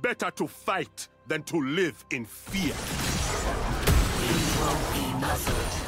Better to fight than to live in fear. Won't be muzzled.